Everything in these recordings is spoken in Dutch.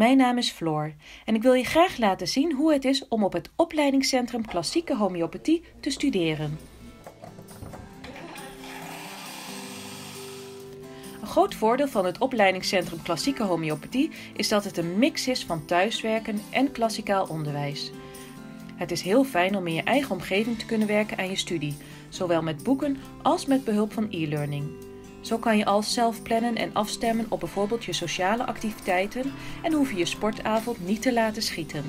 mijn naam is Floor en ik wil je graag laten zien hoe het is om op het opleidingscentrum Klassieke Homeopathie te studeren. Een groot voordeel van het opleidingscentrum Klassieke Homeopathie is dat het een mix is van thuiswerken en klassikaal onderwijs. Het is heel fijn om in je eigen omgeving te kunnen werken aan je studie, zowel met boeken als met behulp van e-learning. Zo kan je al zelf plannen en afstemmen op bijvoorbeeld je sociale activiteiten en hoef je je sportavond niet te laten schieten.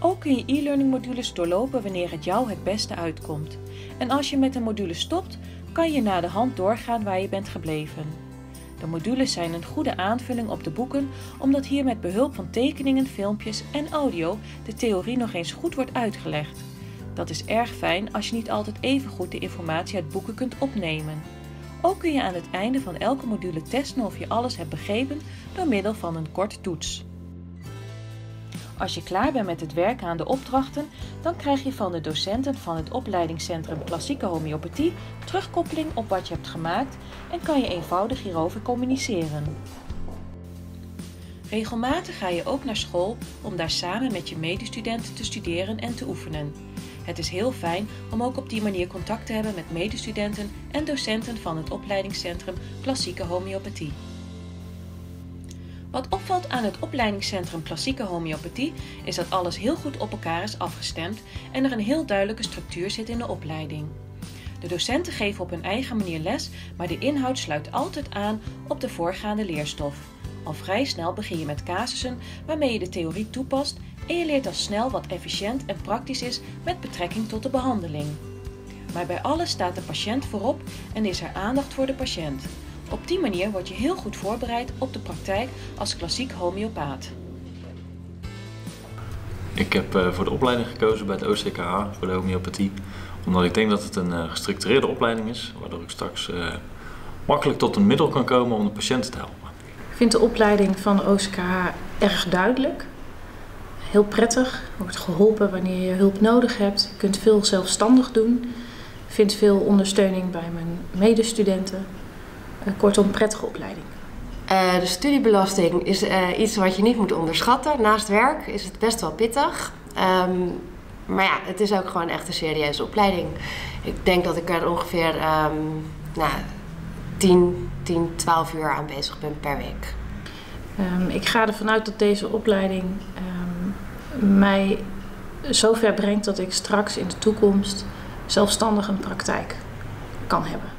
Ook kun je e-learning modules doorlopen wanneer het jou het beste uitkomt. En als je met een module stopt, kan je na de hand doorgaan waar je bent gebleven. De modules zijn een goede aanvulling op de boeken, omdat hier met behulp van tekeningen, filmpjes en audio de theorie nog eens goed wordt uitgelegd. Dat is erg fijn als je niet altijd even goed de informatie uit boeken kunt opnemen. Ook kun je aan het einde van elke module testen of je alles hebt begrepen door middel van een korte toets. Als je klaar bent met het werken aan de opdrachten, dan krijg je van de docenten van het opleidingscentrum Klassieke Homeopathie terugkoppeling op wat je hebt gemaakt en kan je eenvoudig hierover communiceren. Regelmatig ga je ook naar school om daar samen met je medestudenten te studeren en te oefenen. Het is heel fijn om ook op die manier contact te hebben met medestudenten en docenten van het opleidingscentrum Klassieke Homeopathie. Wat opvalt aan het opleidingscentrum Klassieke Homeopathie is dat alles heel goed op elkaar is afgestemd en er een heel duidelijke structuur zit in de opleiding. De docenten geven op hun eigen manier les, maar de inhoud sluit altijd aan op de voorgaande leerstof. Al vrij snel begin je met casussen waarmee je de theorie toepast en je leert al snel wat efficiënt en praktisch is met betrekking tot de behandeling. Maar bij alles staat de patiënt voorop en is er aandacht voor de patiënt. Op die manier word je heel goed voorbereid op de praktijk als klassiek homeopaat. Ik heb eh, voor de opleiding gekozen bij het OCKH voor de homeopathie, omdat ik denk dat het een eh, gestructureerde opleiding is, waardoor ik straks uh, makkelijk tot een middel kan komen om de patiënt te helpen. Ik vind de opleiding van de OCKH erg duidelijk. Heel prettig. Je wordt geholpen wanneer je hulp nodig hebt. Je kunt veel zelfstandig doen. Ik vind veel ondersteuning bij mijn medestudenten. Kortom, prettige opleiding. Uh, de studiebelasting is uh, iets wat je niet moet onderschatten. Naast werk is het best wel pittig. Um, maar ja, het is ook gewoon echt een serieuze opleiding. Ik denk dat ik er ongeveer um, nou, 10, 10, 12 uur aan bezig ben per week. Um, ik ga ervan uit dat deze opleiding mij zover brengt dat ik straks in de toekomst zelfstandig een praktijk kan hebben.